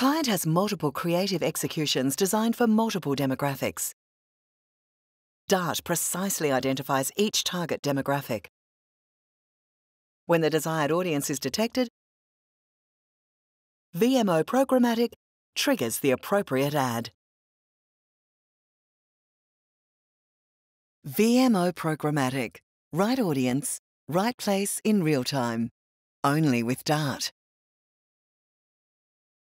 Client has multiple creative executions designed for multiple demographics. DART precisely identifies each target demographic. When the desired audience is detected, VMO Programmatic triggers the appropriate ad. VMO Programmatic. Right audience, right place in real time. Only with DART.